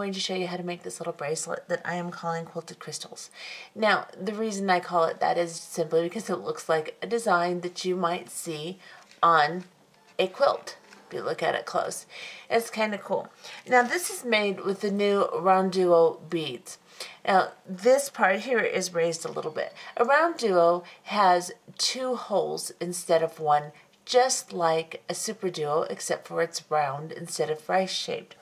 going to show you how to make this little bracelet that I am calling Quilted Crystals. Now, the reason I call it that is simply because it looks like a design that you might see on a quilt if you look at it close. It's kind of cool. Now, this is made with the new RounDuo beads. Now, this part here is raised a little bit. A round duo has two holes instead of one just like a Super Duo, except for it's round instead of rice shaped.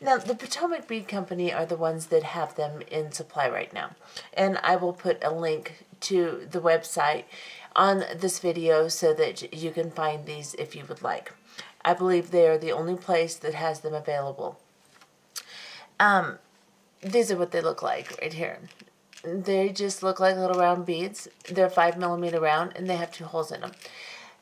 Now, the Potomac Bead Company are the ones that have them in supply right now. And I will put a link to the website on this video so that you can find these if you would like. I believe they are the only place that has them available. Um, these are what they look like right here. They just look like little round beads. They're 5 millimeter round and they have two holes in them.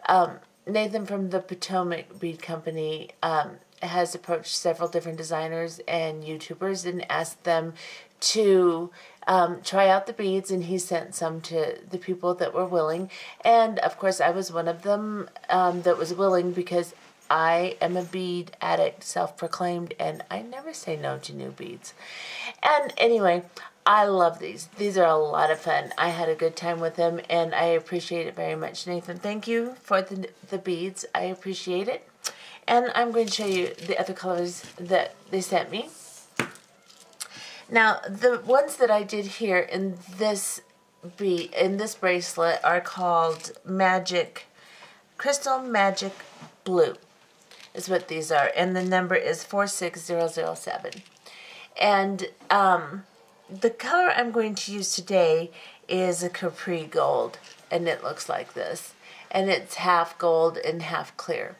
Um, Nathan from the Potomac Bead Company um, has approached several different designers and YouTubers and asked them to um, try out the beads, and he sent some to the people that were willing. And of course, I was one of them um, that was willing because I am a bead addict, self proclaimed, and I never say no to new beads. And anyway, I love these. These are a lot of fun. I had a good time with them and I appreciate it very much. Nathan, thank you for the, the beads. I appreciate it. And I'm going to show you the other colors that they sent me. Now, the ones that I did here in this bead, in this bracelet are called Magic, Crystal Magic Blue is what these are. And the number is 46007. And, um, the color I'm going to use today is a Capri Gold, and it looks like this. And it's half gold and half clear.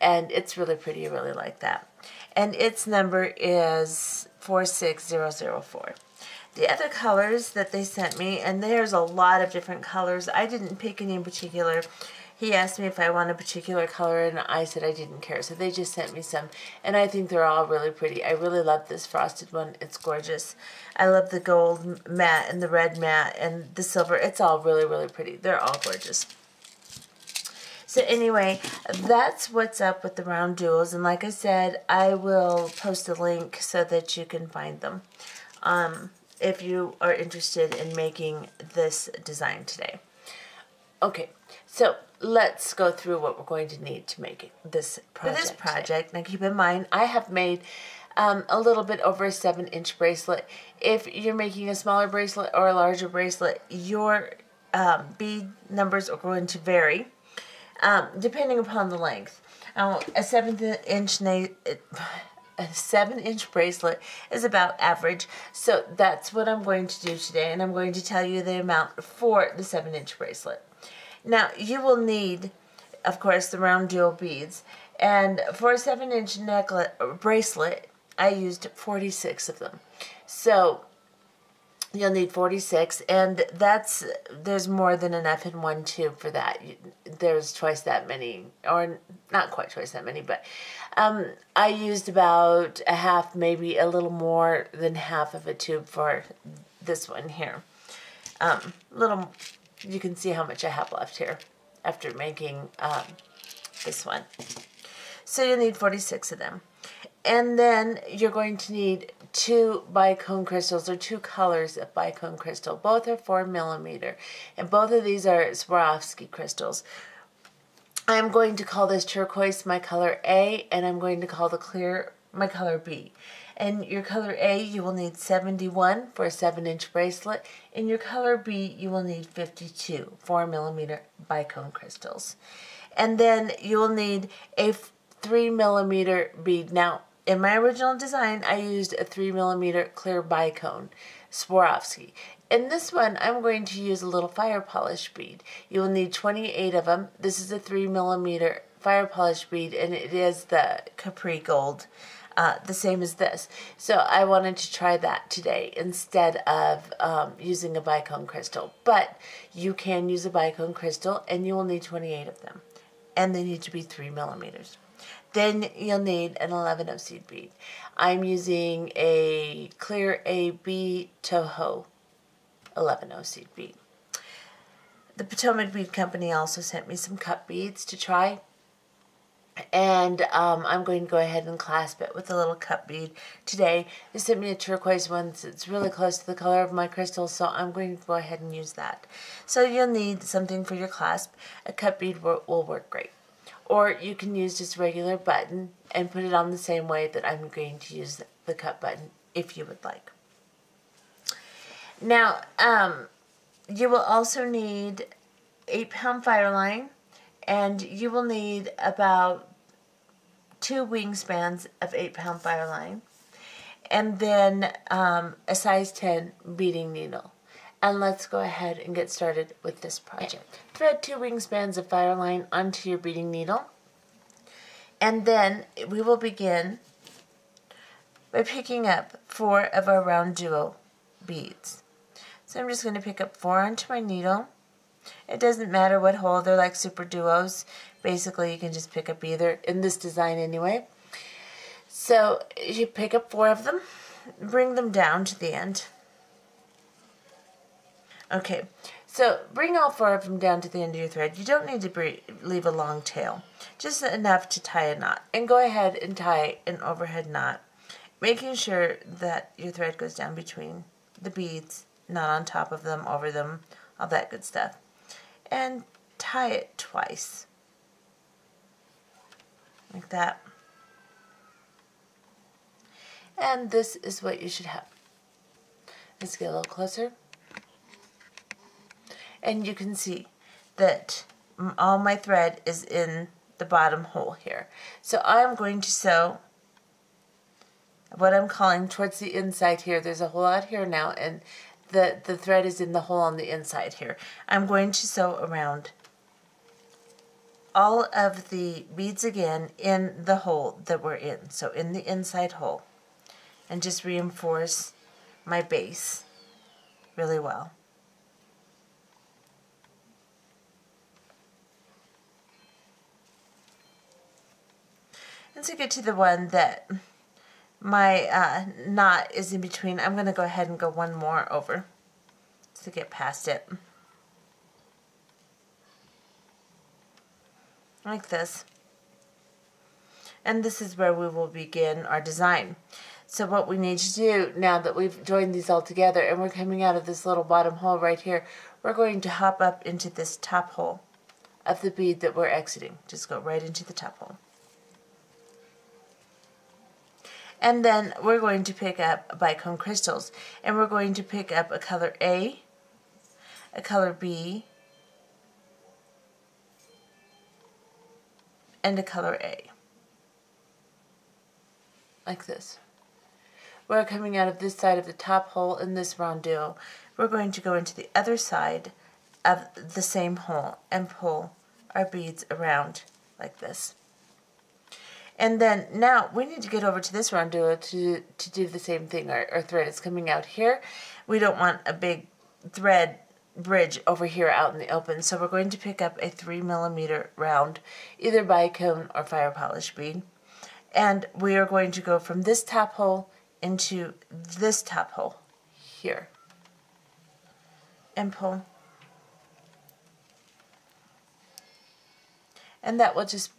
And it's really pretty, I really like that. And its number is 46004. The other colors that they sent me, and there's a lot of different colors. I didn't pick any in particular he asked me if I want a particular color and I said I didn't care. So they just sent me some and I think they're all really pretty. I really love this frosted one. It's gorgeous. I love the gold matte and the red matte and the silver. It's all really, really pretty. They're all gorgeous. So anyway, that's what's up with the round duos. And like I said, I will post a link so that you can find them um, if you are interested in making this design today. Okay, so let's go through what we're going to need to make this project. For this project, now keep in mind, I have made um, a little bit over a 7 inch bracelet. If you're making a smaller bracelet or a larger bracelet, your um, bead numbers are going to vary um, depending upon the length. Now, a 7 inch a 7 inch bracelet is about average so that's what I'm going to do today and I'm going to tell you the amount for the 7 inch bracelet. Now, you will need, of course, the round duo beads. And for a 7-inch necklet bracelet, I used 46 of them. So, you'll need 46 and that's there's more than enough in one tube for that there's twice that many or not quite twice that many but um, I used about a half maybe a little more than half of a tube for this one here um, little you can see how much I have left here after making um, this one. So you'll need 46 of them. And then you're going to need two bicone crystals or two colors of bicone crystal. Both are 4 millimeter. And both of these are Swarovski crystals. I'm going to call this turquoise my color A and I'm going to call the clear my color B. And your color A, you will need 71 for a 7-inch bracelet. In your color B, you will need 52 4 millimeter bicone crystals. And then you will need a 3 millimeter bead. Now, in my original design, I used a 3 millimeter clear bicone, Swarovski. In this one, I'm going to use a little fire polish bead. You will need 28 of them. This is a 3 millimeter fire polish bead, and it is the Capri Gold uh, the same as this. So I wanted to try that today instead of um, using a bicone crystal. But you can use a bicone crystal and you will need 28 of them. And they need to be 3 millimeters. Then you'll need an 11 seed bead. I'm using a clear AB Toho 11 seed bead. The Potomac Bead Company also sent me some cut beads to try. And um, I'm going to go ahead and clasp it with a little cup bead today. They sent me a turquoise one. It's really close to the color of my crystal, so I'm going to go ahead and use that. So you'll need something for your clasp. A cup bead will work great. Or you can use just a regular button and put it on the same way that I'm going to use the cup button if you would like. Now, um, you will also need 8 pound Fireline and you will need about two wingspans of 8 pound Fireline and then um, a size 10 beading needle. And let's go ahead and get started with this project. Thread two wingspans of Fireline onto your beading needle. And then we will begin by picking up four of our round duo beads. So I'm just going to pick up four onto my needle it doesn't matter what hole, they're like super duos. Basically, you can just pick up either, in this design anyway. So you pick up four of them, bring them down to the end. Okay, so bring all four of them down to the end of your thread. You don't need to leave a long tail, just enough to tie a knot. And go ahead and tie an overhead knot, making sure that your thread goes down between the beads, not on top of them, over them, all that good stuff and tie it twice. Like that. And this is what you should have. Let's get a little closer. And you can see that all my thread is in the bottom hole here. So I'm going to sew what I'm calling towards the inside here. There's a whole lot here now and the, the thread is in the hole on the inside here. I'm going to sew around all of the beads again in the hole that we're in, so in the inside hole, and just reinforce my base really well. And to get to the one that my uh, knot is in between. I'm going to go ahead and go one more over to get past it. Like this. And this is where we will begin our design. So what we need to do now that we've joined these all together and we're coming out of this little bottom hole right here, we're going to hop up into this top hole of the bead that we're exiting. Just go right into the top hole. And then we're going to pick up bicone crystals. And we're going to pick up a color A, a color B, and a color A. Like this. We're coming out of this side of the top hole in this rondeau. We're going to go into the other side of the same hole and pull our beads around like this. And then now we need to get over to this rondeau to, to do the same thing. Our, our thread is coming out here. We don't want a big thread bridge over here out in the open. So we're going to pick up a 3 millimeter round, either bicone or fire polish bead. And we are going to go from this top hole into this top hole here. And pull. And that will just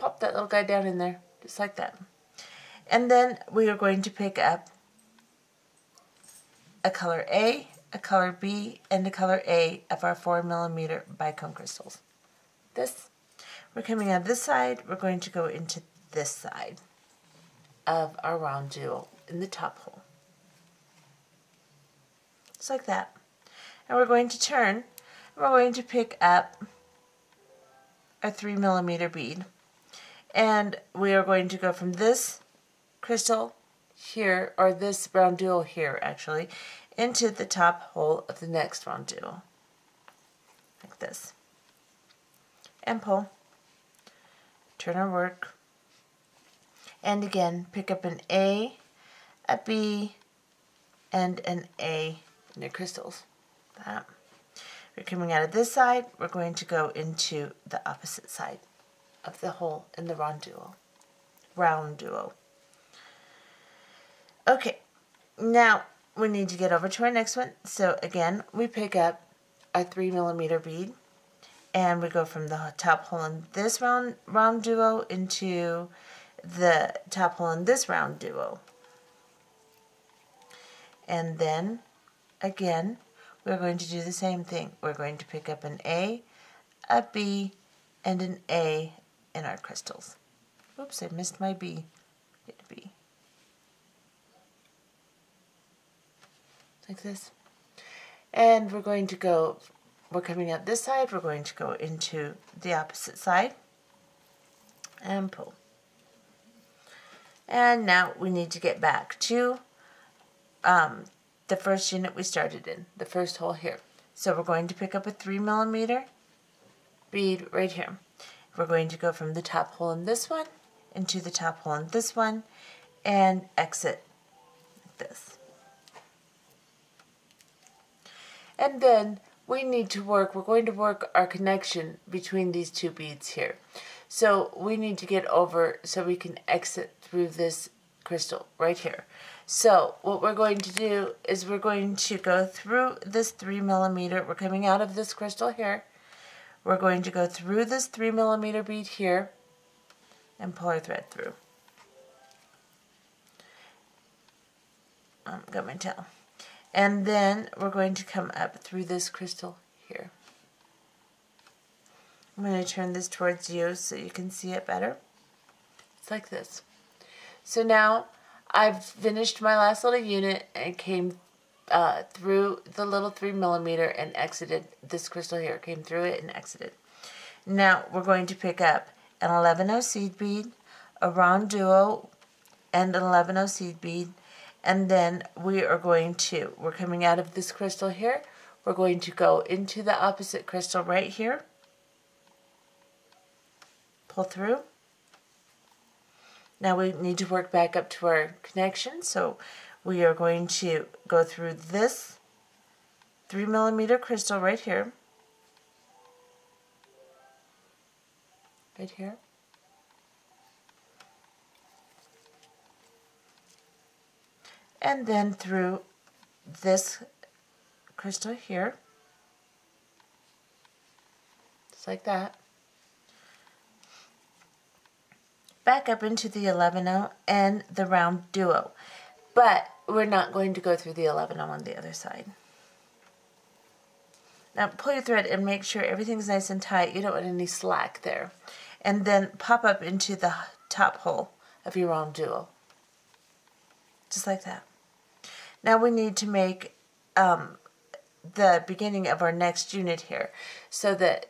pop that little guy down in there, just like that. And then we are going to pick up a color A, a color B, and a color A of our 4 millimeter bicone crystals. This, we're coming out this side, we're going to go into this side of our round duo in the top hole. Just like that. And we're going to turn, we're going to pick up a 3 millimeter bead. And we are going to go from this crystal here, or this rondeau here actually, into the top hole of the next rondeau. Like this. And pull. Turn our work. And again, pick up an A, a B, and an A in your crystals. That. We're coming out of this side, we're going to go into the opposite side of the hole in the rondeau. Round duo. Okay, now we need to get over to our next one. So again, we pick up our 3 millimeter bead and we go from the top hole in this round round duo into the top hole in this round duo. And then again, we're going to do the same thing. We're going to pick up an A, a B, and an A in our crystals. Oops, I missed my B. Get a B. Like this. And we're going to go, we're coming out this side, we're going to go into the opposite side and pull. And now we need to get back to um, the first unit we started in, the first hole here. So we're going to pick up a 3 millimeter bead right here. We're going to go from the top hole in this one into the top hole in this one and exit this. And then we need to work, we're going to work our connection between these two beads here. So we need to get over so we can exit through this crystal right here. So what we're going to do is we're going to go through this three millimeter, we're coming out of this crystal here. We're going to go through this three millimeter bead here and pull our thread through. Um, got my tail. And then we're going to come up through this crystal here. I'm going to turn this towards you so you can see it better. It's like this. So now I've finished my last little unit and came uh, through the little 3 millimeter and exited this crystal here. Came through it and exited. Now we're going to pick up an 11 seed bead, a round duo, and an 11 seed bead. And then we are going to, we're coming out of this crystal here. We're going to go into the opposite crystal right here pull through. Now we need to work back up to our connection, so we are going to go through this 3 millimeter crystal right here. Right here. And then through this crystal here. Just like that. back up into the 11 and the round duo. But we're not going to go through the 11 on the other side. Now pull your thread and make sure everything's nice and tight. You don't want any slack there. And then pop up into the top hole of your round duo. Just like that. Now we need to make um, the beginning of our next unit here so that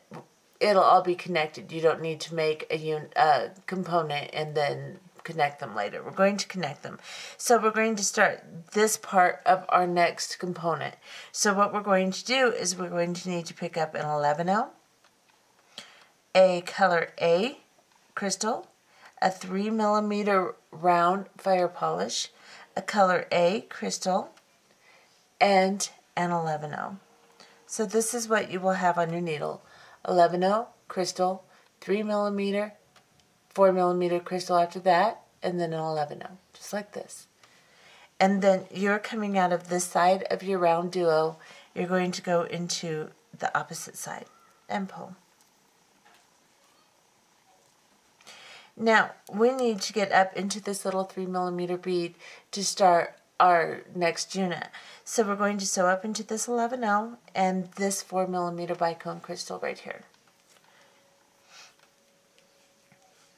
it'll all be connected. You don't need to make a un uh, component and then connect them later. We're going to connect them. So we're going to start this part of our next component. So what we're going to do is we're going to need to pick up an 11L, a color A crystal, a 3 millimeter round fire polish, a color A crystal, and an 11O. So this is what you will have on your needle. 11O, crystal, 3 millimeter, 4 millimeter crystal after that, and then an 11 just like this. And then you're coming out of this side of your round duo, you're going to go into the opposite side and pull. Now, we need to get up into this little 3 millimeter bead to start our next unit. So we're going to sew up into this 11L and this 4 millimeter bicone crystal right here.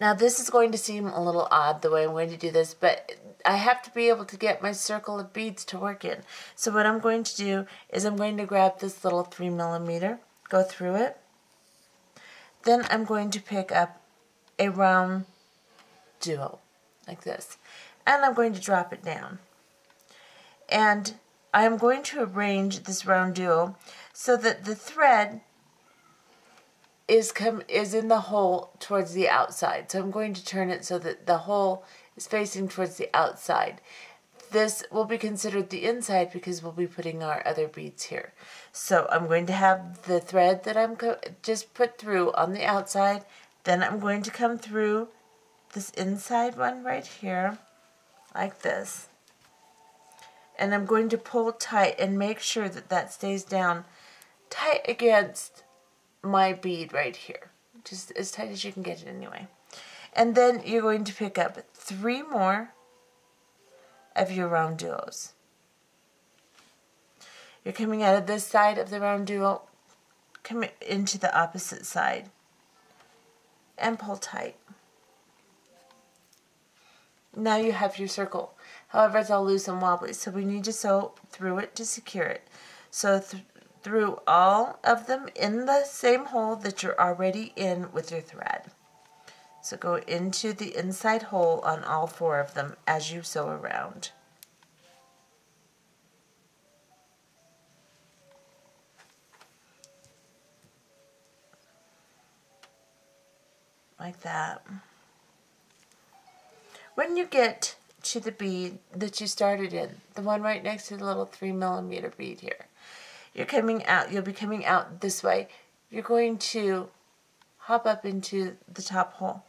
Now this is going to seem a little odd the way I'm going to do this, but I have to be able to get my circle of beads to work in. So what I'm going to do is I'm going to grab this little 3 millimeter, go through it. Then I'm going to pick up a round duo, like this. And I'm going to drop it down. And I am going to arrange this round duo so that the thread is come is in the hole towards the outside. So I'm going to turn it so that the hole is facing towards the outside. This will be considered the inside because we'll be putting our other beads here. So I'm going to have the thread that I'm just put through on the outside. Then I'm going to come through this inside one right here like this and I'm going to pull tight and make sure that that stays down tight against my bead right here. Just as tight as you can get it anyway. And then you're going to pick up three more of your round duos. You're coming out of this side of the round duo, come into the opposite side, and pull tight. Now you have your circle. However, it's all loose and wobbly, so we need to sew through it to secure it. So th through all of them in the same hole that you're already in with your thread. So go into the inside hole on all four of them as you sew around. Like that. When you get to the bead that you started in, the one right next to the little three millimeter bead here, you're coming out, you'll be coming out this way. You're going to hop up into the top hole.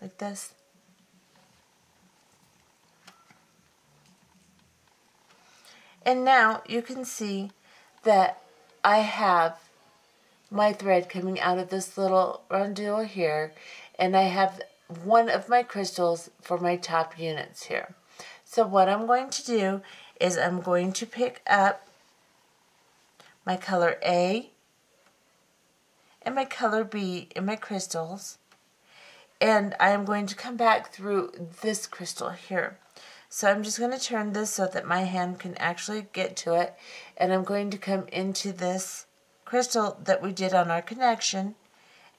Like this. And now you can see that I have my thread coming out of this little rondelle here and I have one of my crystals for my top units here. So what I'm going to do is I'm going to pick up my color A and my color B in my crystals and I'm going to come back through this crystal here. So I'm just going to turn this so that my hand can actually get to it and I'm going to come into this crystal that we did on our connection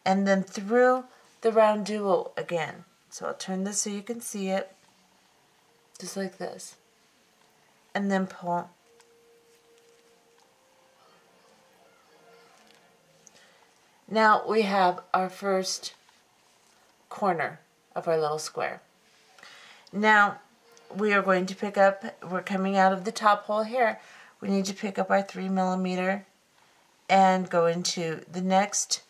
and then through the round duo again. So I'll turn this so you can see it just like this and then pull. Now we have our first corner of our little square. Now we are going to pick up, we're coming out of the top hole here, we need to pick up our 3 millimeter and go into the next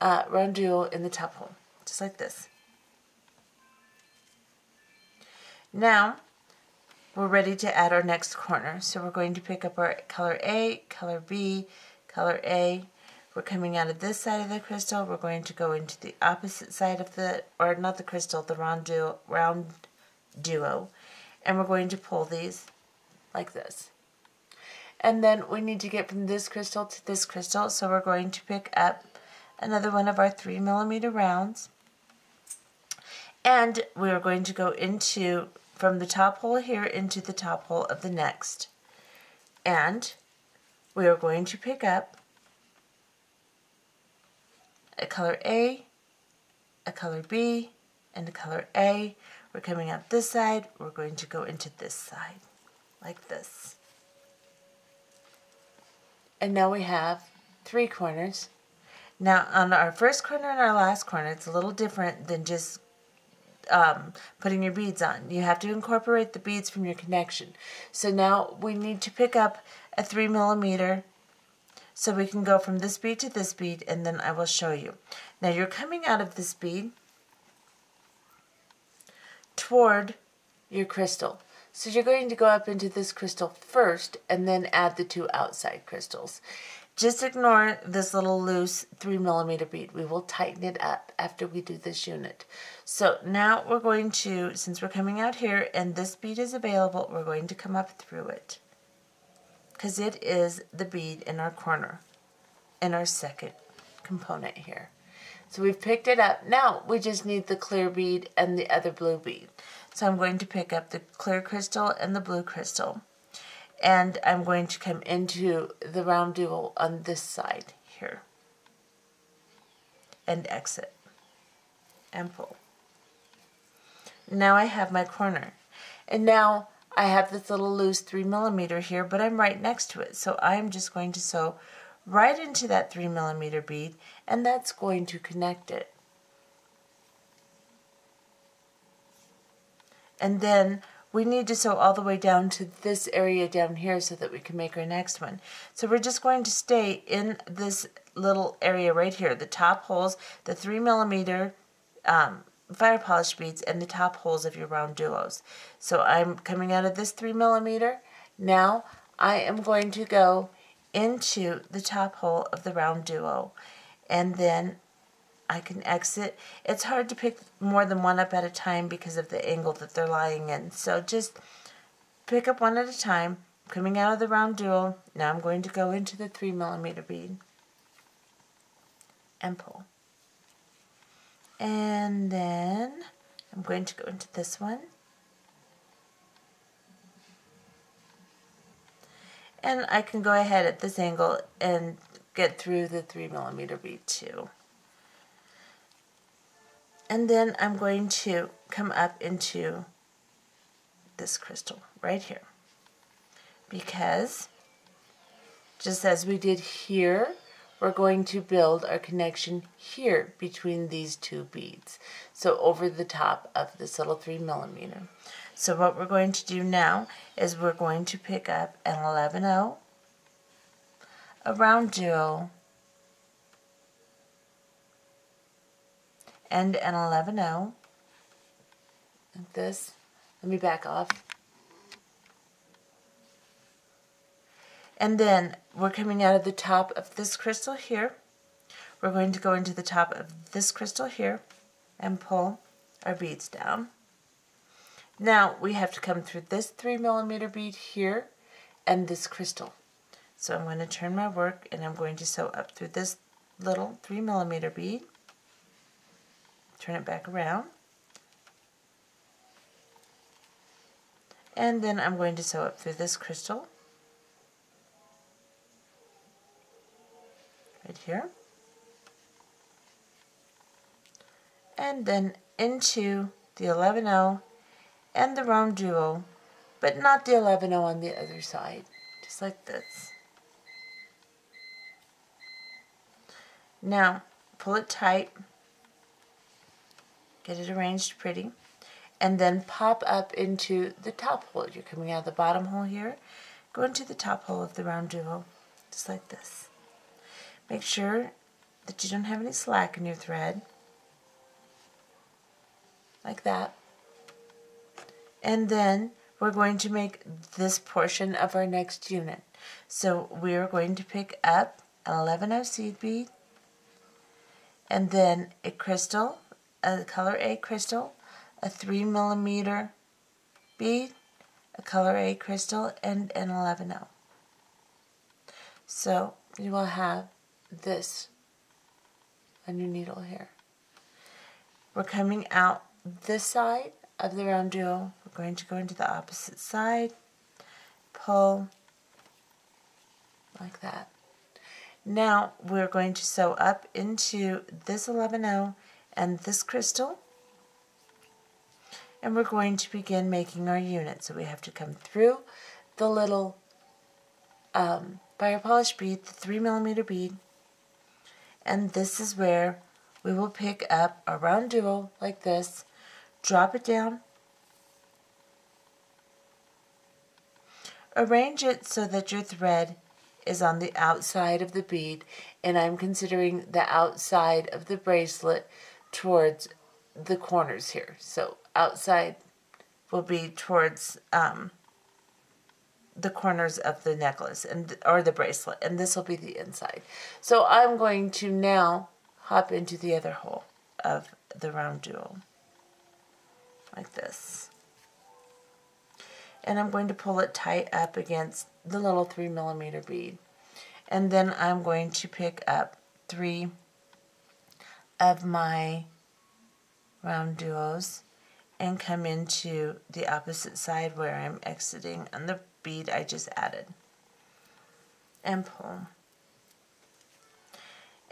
uh, rondelle in the top hole, just like this. Now, we're ready to add our next corner. So we're going to pick up our color A, color B, color A. We're coming out of this side of the crystal. We're going to go into the opposite side of the, or not the crystal, the round duo, round duo. And we're going to pull these like this. And then we need to get from this crystal to this crystal. So we're going to pick up another one of our three millimeter rounds. And we are going to go into from the top hole here into the top hole of the next. And we are going to pick up a color A, a color B, and a color A. We're coming out this side, we're going to go into this side, like this. And now we have three corners. Now on our first corner and our last corner, it's a little different than just um, putting your beads on. You have to incorporate the beads from your connection. So now we need to pick up a 3 millimeter so we can go from this bead to this bead and then I will show you. Now you're coming out of this bead toward your crystal. So you're going to go up into this crystal first and then add the two outside crystals. Just ignore this little loose 3 millimeter bead. We will tighten it up after we do this unit. So now we're going to, since we're coming out here and this bead is available, we're going to come up through it. Because it is the bead in our corner, in our second component here. So we've picked it up. Now we just need the clear bead and the other blue bead. So I'm going to pick up the clear crystal and the blue crystal and I'm going to come into the round duo on this side here and exit and pull. Now I have my corner and now I have this little loose 3 millimeter here but I'm right next to it so I'm just going to sew right into that 3 millimeter bead and that's going to connect it. And then we need to sew all the way down to this area down here so that we can make our next one. So we're just going to stay in this little area right here, the top holes, the 3 millimeter um, fire polish beads, and the top holes of your round duos. So I'm coming out of this 3 millimeter. Now I am going to go into the top hole of the round duo and then I can exit. It's hard to pick more than one up at a time because of the angle that they're lying in. So just pick up one at a time. Coming out of the round duo, now I'm going to go into the 3 millimeter bead and pull. And then I'm going to go into this one. And I can go ahead at this angle and get through the 3 millimeter bead too. And then I'm going to come up into this crystal right here. Because just as we did here, we're going to build our connection here between these two beads. So over the top of this little 3 millimeter. So what we're going to do now is we're going to pick up an 11 0, a round duo, and an 11 0. Like this. Let me back off. And then we're coming out of the top of this crystal here. We're going to go into the top of this crystal here and pull our beads down. Now we have to come through this 3 millimeter bead here and this crystal. So I'm going to turn my work and I'm going to sew up through this little 3 millimeter bead. Turn it back around. And then I'm going to sew up through this crystal right here. And then into the 11-0 and the round duo, but not the 11-0 on the other side, just like this. Now, pull it tight, get it arranged pretty, and then pop up into the top hole. You're coming out of the bottom hole here, go into the top hole of the round duo, just like this. Make sure that you don't have any slack in your thread. Like that. And then we're going to make this portion of our next unit. So we are going to pick up an 11 seed bead and then a crystal, a color A crystal, a 3 millimeter bead, a color A crystal, and an 11 So you will have this on your needle here. We're coming out this side of the round duo. We're going to go into the opposite side, pull like that. Now we're going to sew up into this 11 and this crystal. And we're going to begin making our unit. So we have to come through the little um, fire polish bead, the 3 millimeter bead, and this is where we will pick up a round duo like this, drop it down, arrange it so that your thread is on the outside of the bead. And I'm considering the outside of the bracelet towards the corners here. So outside will be towards um, the corners of the necklace and or the bracelet and this will be the inside. So I'm going to now hop into the other hole of the round duo like this. And I'm going to pull it tight up against the little three millimeter bead. And then I'm going to pick up three of my round duos and come into the opposite side where I'm exiting on the bead I just added and pull.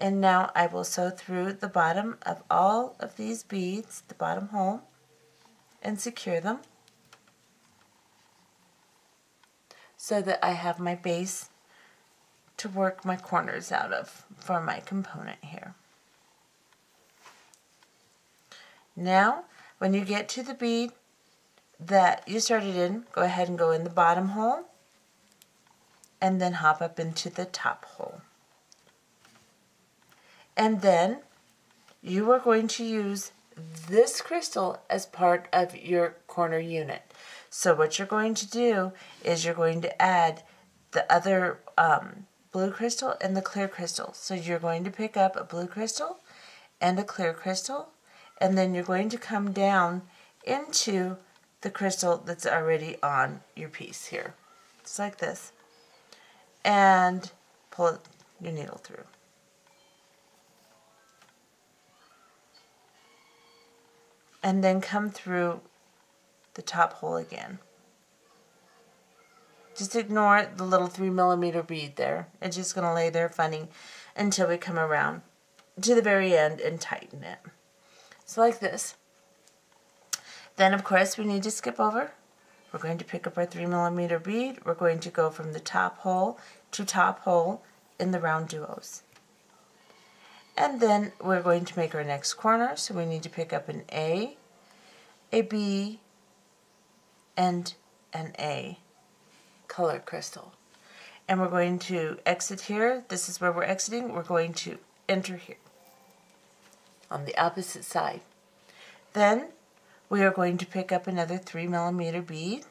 And now I will sew through the bottom of all of these beads, the bottom hole, and secure them so that I have my base to work my corners out of for my component here. Now, when you get to the bead that you started in, go ahead and go in the bottom hole and then hop up into the top hole. And then you are going to use this crystal as part of your corner unit. So what you're going to do is you're going to add the other um, blue crystal and the clear crystal. So you're going to pick up a blue crystal and a clear crystal, and then you're going to come down into the crystal that's already on your piece here. Just like this. And pull your needle through. And then come through the top hole again. Just ignore the little three millimeter bead there. It's just going to lay there funny until we come around to the very end and tighten it. So like this. Then of course we need to skip over. We're going to pick up our three millimeter bead. We're going to go from the top hole to top hole in the round duos. And then we're going to make our next corner. So we need to pick up an A, a B, and an A color crystal. And we're going to exit here. This is where we're exiting. We're going to enter here on the opposite side. Then we are going to pick up another 3 millimeter bead.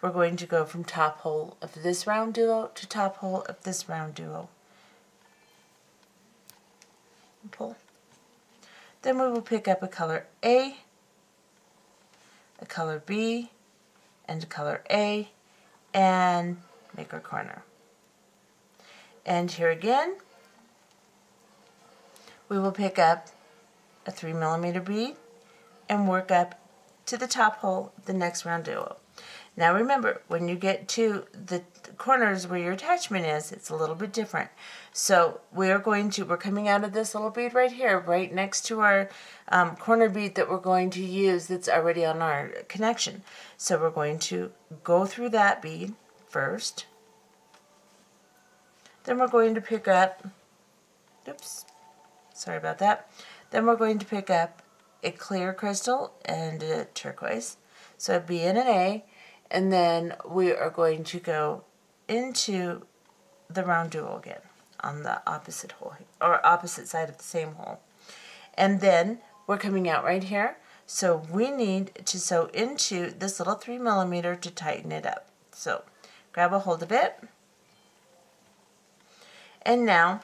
We're going to go from top hole of this round duo to top hole of this round duo. Pull. Then we will pick up a color A, a color B, and a color A, and make our corner. And here again, we will pick up a 3 millimeter bead and work up to the top hole the next round duo. Now remember, when you get to the corners where your attachment is, it's a little bit different. So we're going to, we're coming out of this little bead right here, right next to our um, corner bead that we're going to use that's already on our connection. So we're going to go through that bead first. Then we're going to pick up, oops, sorry about that. Then we're going to pick up a clear crystal and a turquoise. So a B and an A. And then we are going to go into the round duo again on the opposite hole or opposite side of the same hole. And then we're coming out right here. So we need to sew into this little three millimeter to tighten it up. So grab a hold of it. And now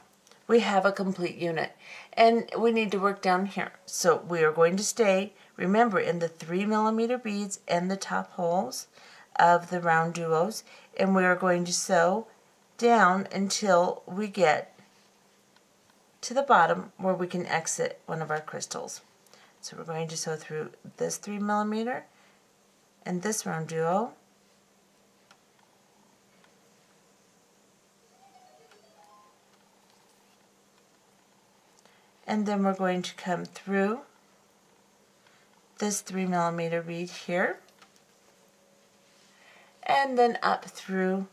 we have a complete unit. And we need to work down here. So we are going to stay, remember, in the 3 millimeter beads and the top holes of the round duos. And we are going to sew down until we get to the bottom where we can exit one of our crystals. So we're going to sew through this 3 millimeter and this round duo and then we're going to come through this 3 millimeter bead here and then up through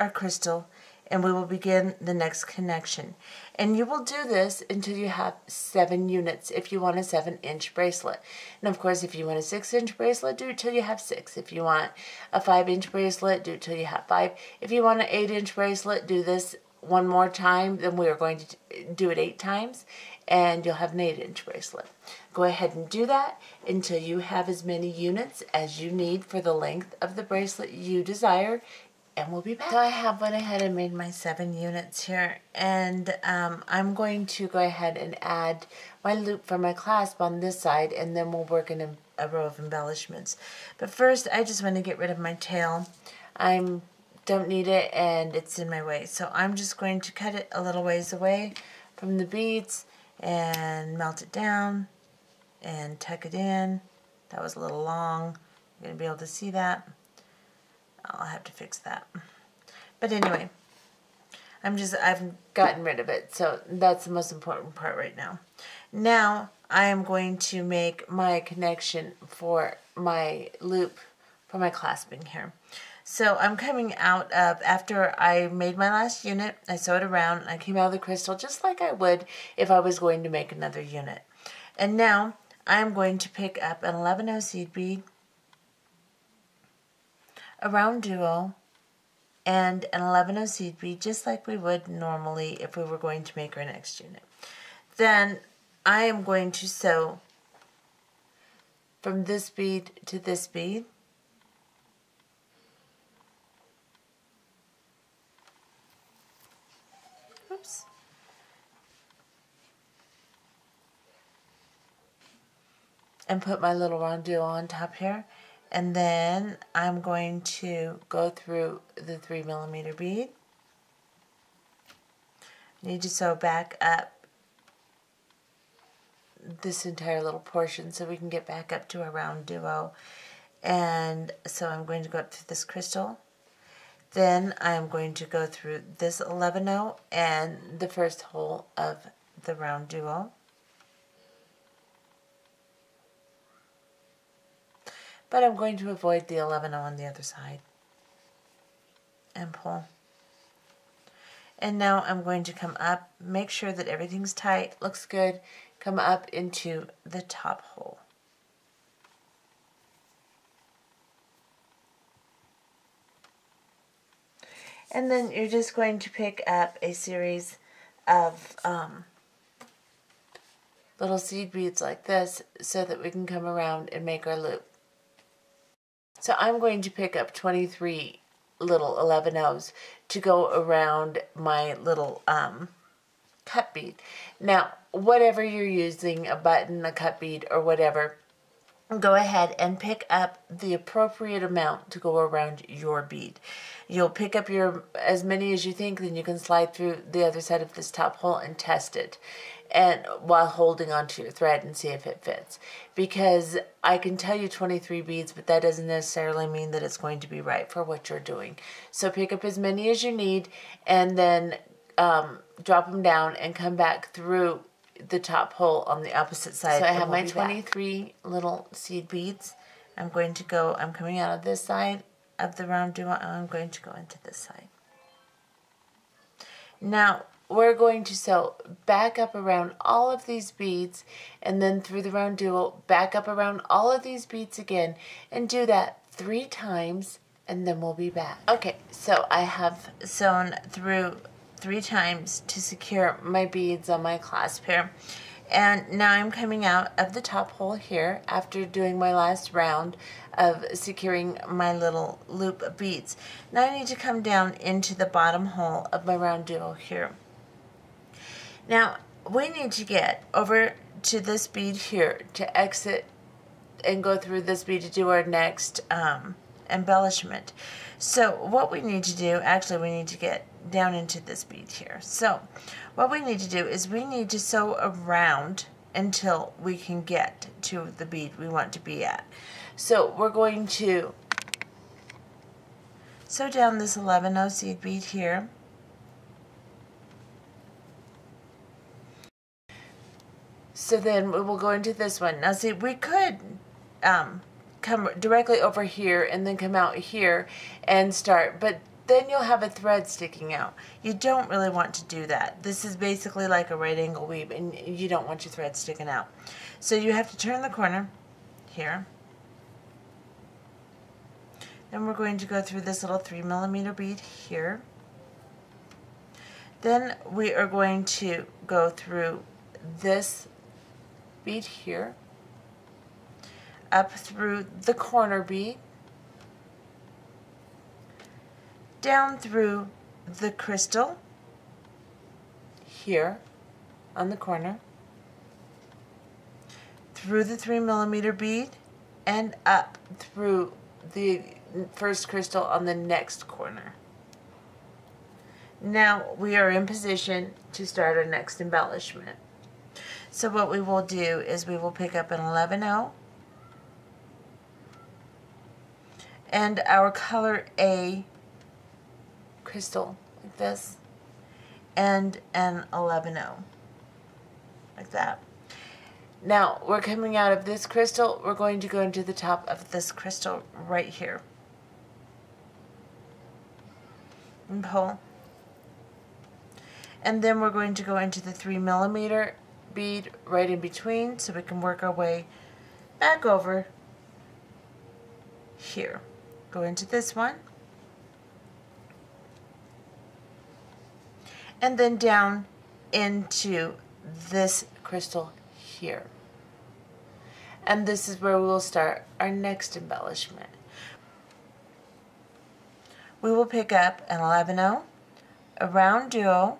our crystal and we will begin the next connection. And you will do this until you have seven units if you want a seven inch bracelet. And of course, if you want a six inch bracelet, do it till you have six. If you want a five inch bracelet, do it till you have five. If you want an eight inch bracelet, do this one more time, then we are going to do it eight times, and you'll have an eight inch bracelet. Go ahead and do that until you have as many units as you need for the length of the bracelet you desire, and we'll be back. So I have went ahead and made my seven units here, and um, I'm going to go ahead and add my loop for my clasp on this side, and then we'll work in a, a row of embellishments. But first, I just want to get rid of my tail. I'm don't need it and it's in my way. So I'm just going to cut it a little ways away from the beads and melt it down and tuck it in. That was a little long. You're going to be able to see that. I'll have to fix that. But anyway, I'm just, I've gotten rid of it. So that's the most important part right now. Now I am going to make my connection for my loop for my clasping here. So I'm coming out of, after I made my last unit, I sewed around, and I came out of the crystal just like I would if I was going to make another unit. And now I'm going to pick up an 11 0 seed bead, a round duo, and an 11 0 seed bead just like we would normally if we were going to make our next unit. Then I am going to sew from this bead to this bead and put my little duo on top here. And then I'm going to go through the three millimeter bead. Need to sew back up this entire little portion so we can get back up to a round duo. And so I'm going to go up through this crystal. Then I'm going to go through this 11 0 and the first hole of the round duo. But I'm going to avoid the 11 on the other side. And pull. And now I'm going to come up, make sure that everything's tight, looks good, come up into the top hole. And then you're just going to pick up a series of um, little seed beads like this so that we can come around and make our loop. So I'm going to pick up 23 little 11 O's to go around my little um, cut bead. Now, whatever you're using, a button, a cut bead, or whatever, go ahead and pick up the appropriate amount to go around your bead. You'll pick up your as many as you think, then you can slide through the other side of this top hole and test it and while holding onto your thread and see if it fits. Because I can tell you 23 beads, but that doesn't necessarily mean that it's going to be right for what you're doing. So pick up as many as you need and then um, drop them down and come back through the top hole on the opposite side. So I have we'll my 23 back. little seed beads. I'm going to go, I'm coming out of this side of the round duo and I'm going to go into this side. Now, we're going to sew back up around all of these beads and then through the round duo, back up around all of these beads again and do that three times and then we'll be back. Okay, so I have sewn through three times to secure my beads on my clasp here. And now I'm coming out of the top hole here after doing my last round of securing my little loop beads. Now I need to come down into the bottom hole of my round duo here. Now we need to get over to this bead here to exit and go through this bead to do our next um, embellishment. So what we need to do, actually we need to get down into this bead here. So what we need to do is we need to sew around until we can get to the bead we want to be at. So we're going to sew down this 11 0 seed bead here. So then we will go into this one. Now see, we could um, come directly over here and then come out here and start, but then you'll have a thread sticking out. You don't really want to do that. This is basically like a right angle weave and you don't want your thread sticking out. So you have to turn the corner here. Then we're going to go through this little three millimeter bead here. Then we are going to go through this bead here, up through the corner bead, down through the crystal here on the corner, through the three millimeter bead, and up through the first crystal on the next corner. Now we are in position to start our next embellishment. So what we will do is we will pick up an 11-0 and our color A crystal like this and an 11-0 like that. Now we're coming out of this crystal, we're going to go into the top of this crystal right here. And pull. And then we're going to go into the 3 millimeter bead right in between so we can work our way back over here. Go into this one. and then down into this crystal here. And this is where we will start our next embellishment. We will pick up an 11 0, a round duo,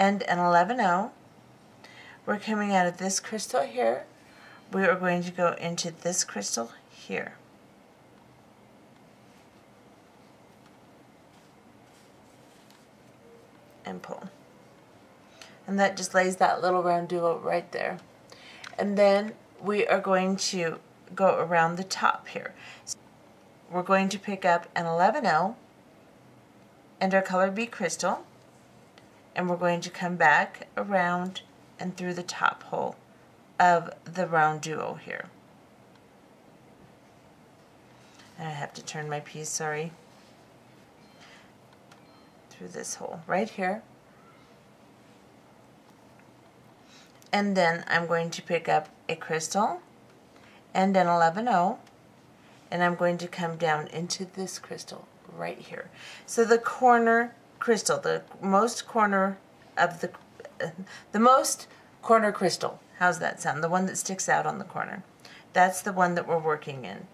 and an 11 0. we're coming out of this crystal here. We are going to go into this crystal here. And pull. And that just lays that little round duo right there. And then we are going to go around the top here. So we're going to pick up an 11L and our color B crystal and we're going to come back around and through the top hole of the round duo here. And I have to turn my piece, sorry, through this hole right here. And then I'm going to pick up a crystal and an 11O and I'm going to come down into this crystal right here. So the corner crystal, the most corner of the, uh, the most corner crystal. How's that sound? The one that sticks out on the corner. That's the one that we're working in.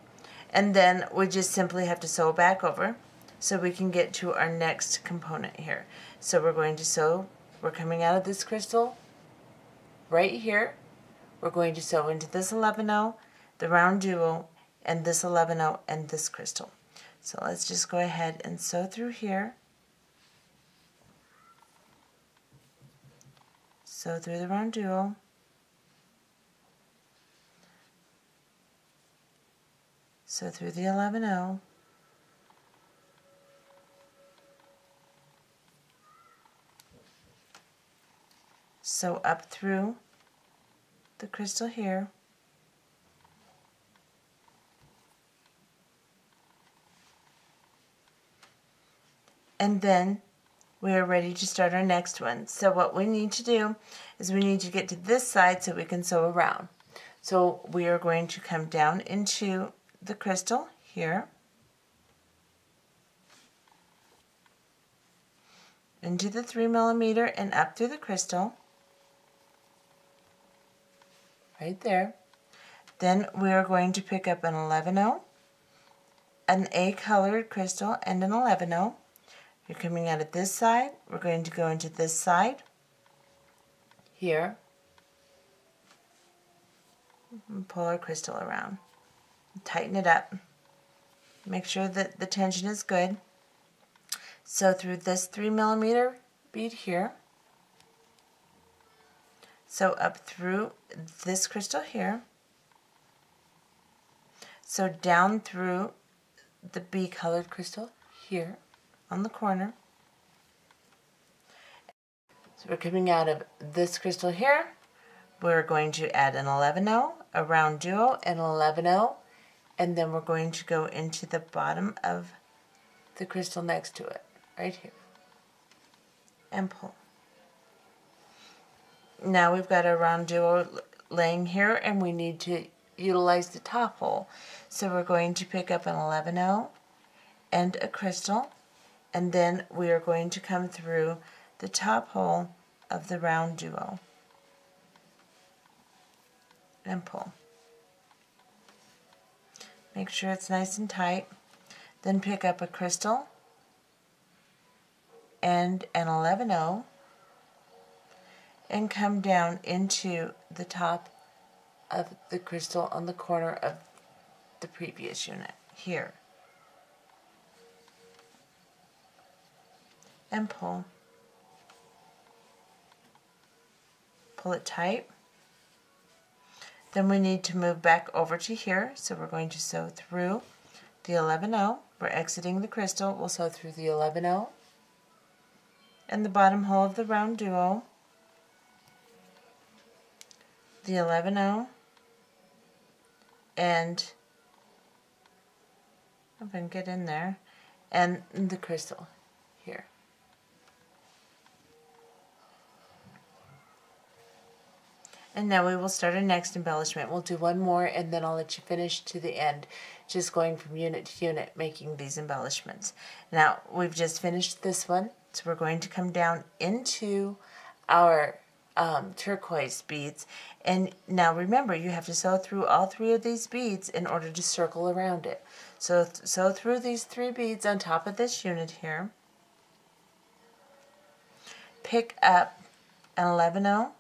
And then we just simply have to sew back over so we can get to our next component here. So we're going to sew, we're coming out of this crystal right here. We're going to sew into this 11 the round duo, and this 11 and this crystal. So let's just go ahead and sew through here. Sew through the duo. Sew through the 11 Sew up through the crystal here. and then we are ready to start our next one. So what we need to do is we need to get to this side so we can sew around. So we are going to come down into the crystal here, into the 3 millimeter and up through the crystal, right there. Then we are going to pick up an 11 an A colored crystal, and an 11 you're coming out of this side. We're going to go into this side here and pull our crystal around. Tighten it up. Make sure that the tension is good. So through this three millimeter bead here, so up through this crystal here, so down through the B colored crystal here, on the corner. So we're coming out of this crystal here. We're going to add an 11-0, a round duo, and 11-0, and then we're going to go into the bottom of the crystal next to it, right here, and pull. Now we've got a round duo laying here, and we need to utilize the top hole. So we're going to pick up an 11-0 and a crystal, and then we are going to come through the top hole of the round duo and pull. Make sure it's nice and tight. Then pick up a crystal and an 11 and come down into the top of the crystal on the corner of the previous unit here. And pull. Pull it tight. Then we need to move back over to here. So we're going to sew through the 11-0. We're exiting the crystal. We'll sew through the 11-0 and the bottom hole of the round duo, the 11-0, and if I can get in there, and the crystal And now we will start our next embellishment. We'll do one more and then I'll let you finish to the end, just going from unit to unit, making these embellishments. Now, we've just finished this one, so we're going to come down into our um, turquoise beads. And now remember, you have to sew through all three of these beads in order to circle around it. So sew through these three beads on top of this unit here. Pick up an 11 0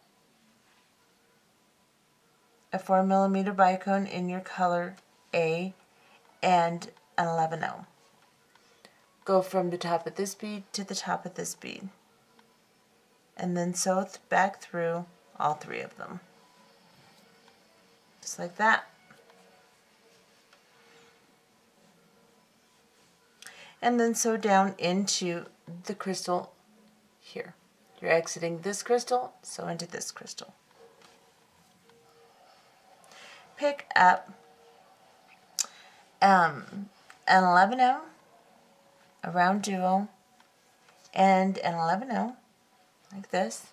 a 4 millimeter bicone in your color A, and an 11-0. Go from the top of this bead to the top of this bead. And then sew back through all three of them. Just like that. And then sew down into the crystal here. You're exiting this crystal, sew into this crystal. Pick up um, an 11 0, a round duo, and an 11 0, like this.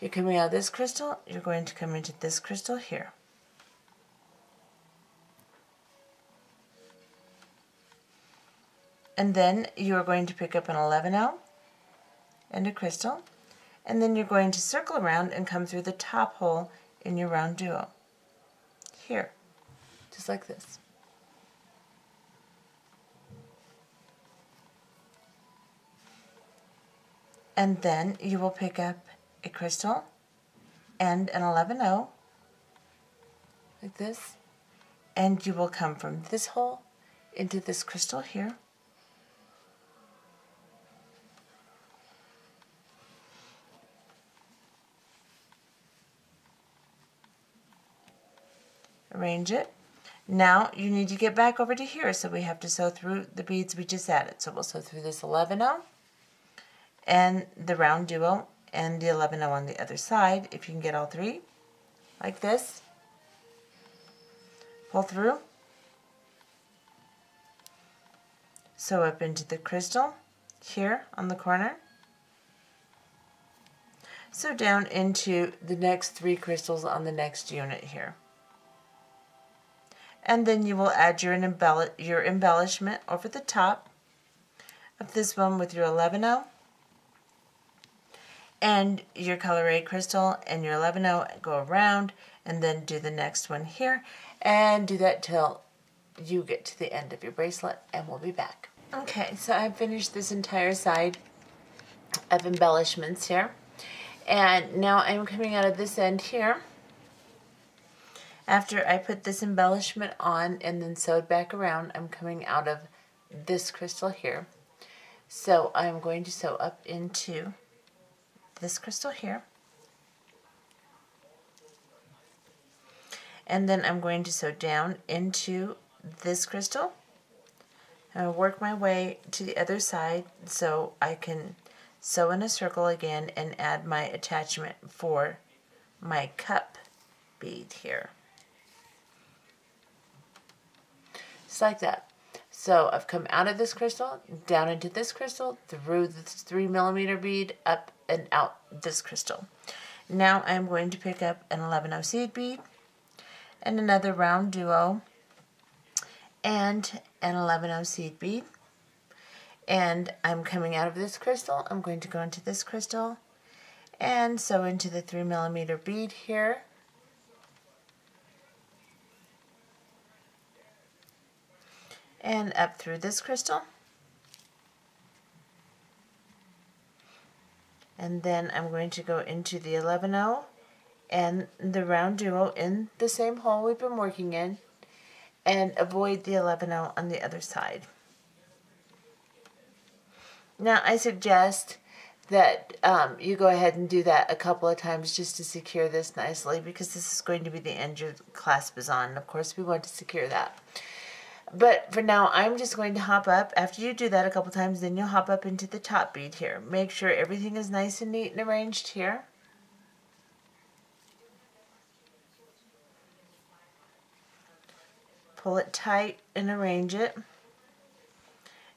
You're coming out of this crystal, you're going to come into this crystal here. And then you're going to pick up an 11 0 and a crystal, and then you're going to circle around and come through the top hole in your round duo. Here, just like this. And then you will pick up a crystal and an 11-0, like this, and you will come from this hole into this crystal here, arrange it. Now you need to get back over to here, so we have to sew through the beads we just added. So we'll sew through this 11 0 and the round duo and the 11 0 on the other side, if you can get all three, like this. Pull through. Sew up into the crystal here on the corner. Sew down into the next three crystals on the next unit here and then you will add your, your embellishment over the top of this one with your 11 and your color A crystal and your 11 go around and then do the next one here and do that till you get to the end of your bracelet and we'll be back. Okay, so I've finished this entire side of embellishments here and now I'm coming out of this end here after I put this embellishment on and then sewed back around, I'm coming out of this crystal here. So I'm going to sew up into this crystal here. And then I'm going to sew down into this crystal. And work my way to the other side so I can sew in a circle again and add my attachment for my cut bead here. Just like that. So I've come out of this crystal, down into this crystal, through this three millimeter bead, up and out this crystal. Now I'm going to pick up an 11 seed bead and another round duo and an 11 seed bead. And I'm coming out of this crystal. I'm going to go into this crystal and sew into the three millimeter bead here and up through this crystal. And then I'm going to go into the 11-0 and the round duo in the same hole we've been working in and avoid the 11-0 on the other side. Now I suggest that um, you go ahead and do that a couple of times just to secure this nicely because this is going to be the end your clasp is on. Of course we want to secure that. But for now, I'm just going to hop up. After you do that a couple times, then you'll hop up into the top bead here. Make sure everything is nice and neat and arranged here. Pull it tight and arrange it.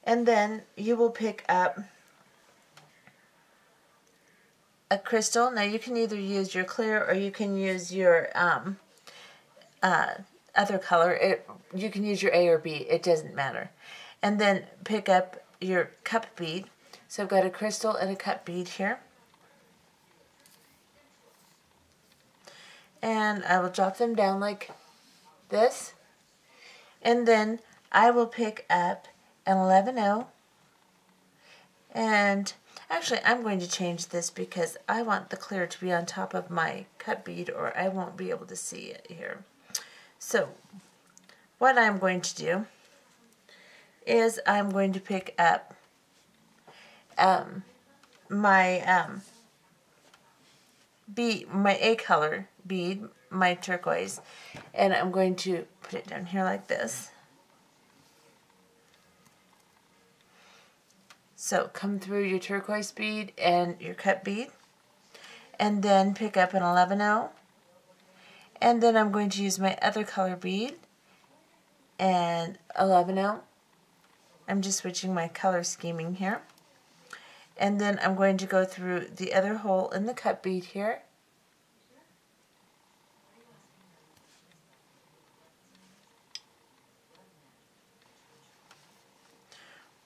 And then you will pick up a crystal. Now you can either use your clear or you can use your um, uh, other color. It you can use your A or B. It doesn't matter. And then pick up your cut bead. So I've got a crystal and a cut bead here. And I will drop them down like this. And then I will pick up an 11 and Actually, I'm going to change this because I want the clear to be on top of my cut bead or I won't be able to see it here. So, what I'm going to do is I'm going to pick up um, my um, bead, my A color bead, my turquoise, and I'm going to put it down here like this. So come through your turquoise bead and your cut bead, and then pick up an 11-0, and then I'm going to use my other color bead and 11-0. I'm just switching my color scheming here. And then I'm going to go through the other hole in the cut bead here.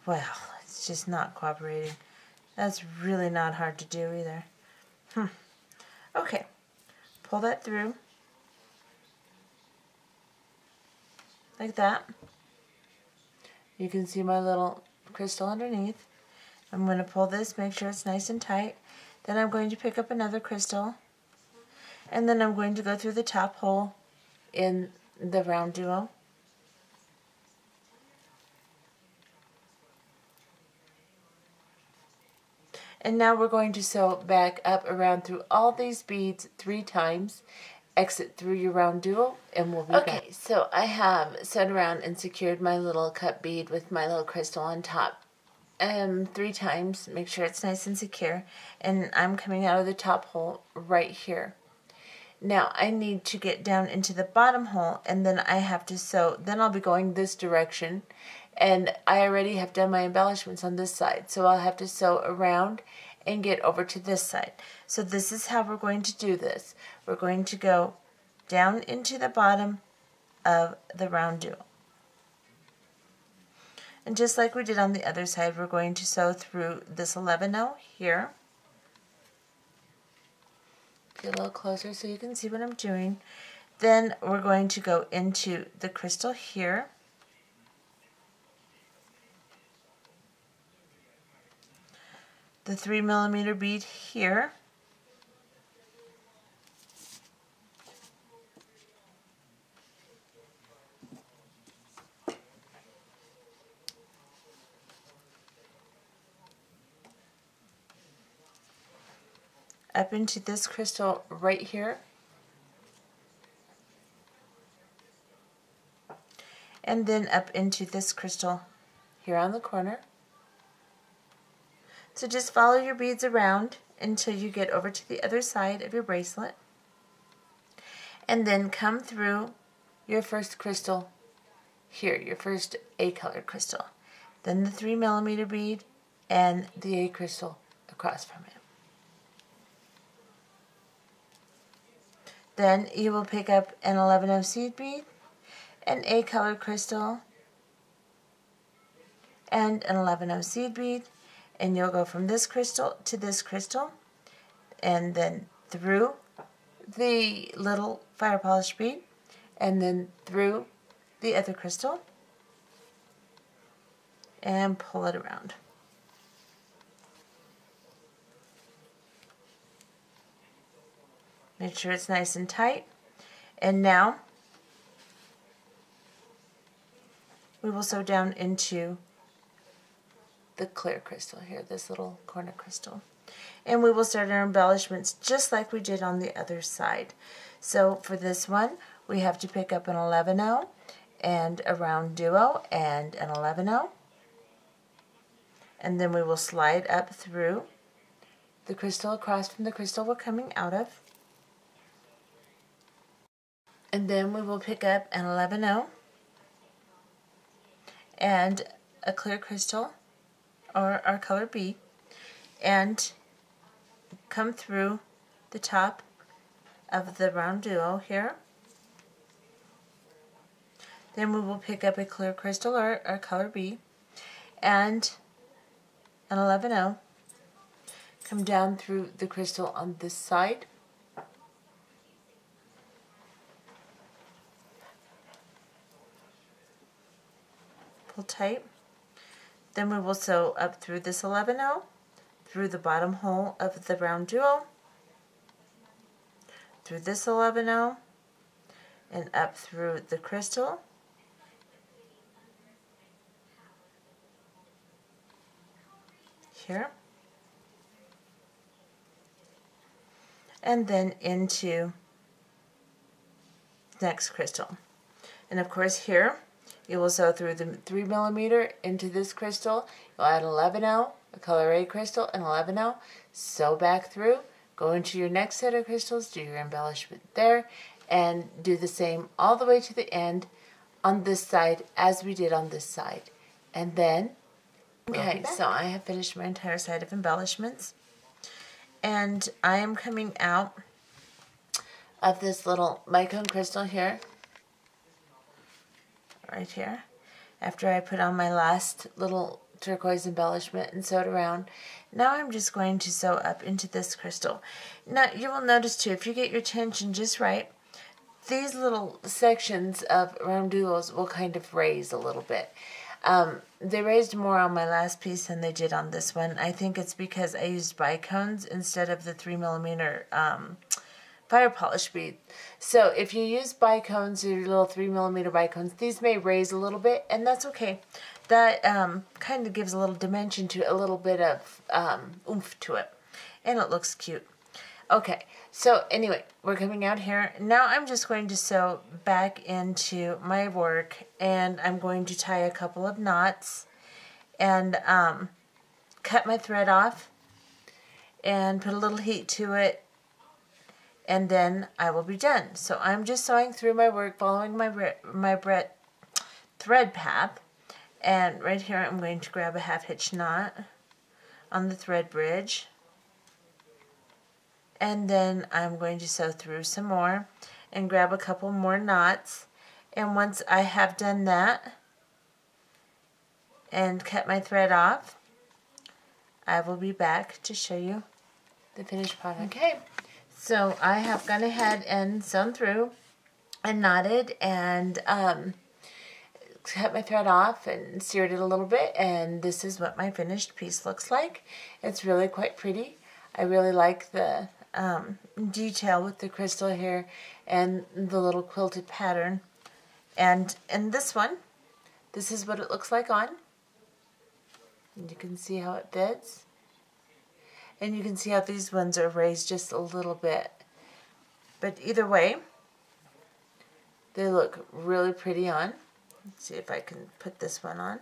Well, it's just not cooperating. That's really not hard to do either. Hmm. Okay, pull that through. Like that. You can see my little crystal underneath. I'm going to pull this, make sure it's nice and tight. Then I'm going to pick up another crystal. And then I'm going to go through the top hole in the round duo. And now we're going to sew back up around through all these beads three times. Exit through your round duo and we'll be okay, back. So I have sewn around and secured my little cut bead with my little crystal on top um, three times. Make sure it's nice and secure. And I'm coming out of the top hole right here. Now I need to get down into the bottom hole and then I have to sew. Then I'll be going this direction and I already have done my embellishments on this side. So I'll have to sew around and get over to this side. So this is how we're going to do this. We're going to go down into the bottom of the round duo. And just like we did on the other side, we're going to sew through this 11 0 here. Get a little closer so you can see what I'm doing. Then we're going to go into the crystal here. The 3 millimeter bead here. up into this crystal right here. And then up into this crystal here on the corner. So just follow your beads around until you get over to the other side of your bracelet. And then come through your first crystal here, your first A color crystal. Then the 3 millimeter bead and the A crystal across from it. Then you will pick up an 11 seed bead, an A color crystal, and an 11 seed bead. And you'll go from this crystal to this crystal, and then through the little fire polish bead, and then through the other crystal, and pull it around. Make sure it's nice and tight. And now we will sew down into the clear crystal here, this little corner crystal. And we will start our embellishments just like we did on the other side. So for this one, we have to pick up an 11-0 and a round duo and an 11-0. And then we will slide up through the crystal across from the crystal we're coming out of and then we will pick up an 11 and a clear crystal or our color B and come through the top of the round duo here. Then we will pick up a clear crystal or our color B and an 11 Come down through the crystal on this side pull tight. Then we will sew up through this 11 0, through the bottom hole of the round duo, through this 11 and up through the crystal. Here. And then into next crystal. And of course here, you will sew through the 3 millimeter into this crystal. You'll add 11L, a color A crystal, and 11L. Sew back through. Go into your next set of crystals, do your embellishment there, and do the same all the way to the end on this side as we did on this side. And then, okay, so I have finished my entire side of embellishments. And I am coming out of this little micron crystal here right here after I put on my last little turquoise embellishment and sewed around. Now I'm just going to sew up into this crystal. Now you will notice too, if you get your tension just right, these little sections of round duos will kind of raise a little bit. Um, they raised more on my last piece than they did on this one. I think it's because I used bicones instead of the 3 millimeter um, fire polish bead. So if you use bicones, your little 3 millimeter bicones, these may raise a little bit, and that's okay. That um, kind of gives a little dimension to a little bit of um, oomph to it, and it looks cute. Okay, so anyway, we're coming out here. Now I'm just going to sew back into my work, and I'm going to tie a couple of knots, and um, cut my thread off, and put a little heat to it, and then I will be done. So I'm just sewing through my work, following my my thread path. And right here I'm going to grab a half hitch knot on the thread bridge. And then I'm going to sew through some more and grab a couple more knots. And once I have done that and cut my thread off, I will be back to show you the finished product. Okay. So I have gone ahead and sewn through and knotted and um, cut my thread off and seared it a little bit and this is what my finished piece looks like. It's really quite pretty. I really like the um, detail with the crystal here and the little quilted pattern. And in this one, this is what it looks like on. And you can see how it fits. And you can see how these ones are raised just a little bit. But either way, they look really pretty on. Let's see if I can put this one on.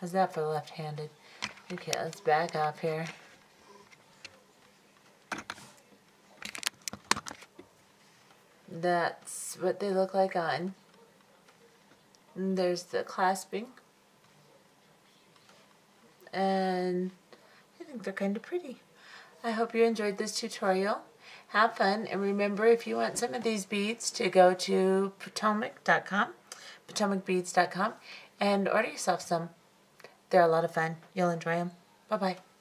How's that for left-handed? Okay, let's back off here. That's what they look like on. And there's the clasping and I think they're kind of pretty. I hope you enjoyed this tutorial. Have fun, and remember if you want some of these beads to go to Potomac.com, PotomacBeads.com, and order yourself some. They're a lot of fun. You'll enjoy them. Bye-bye.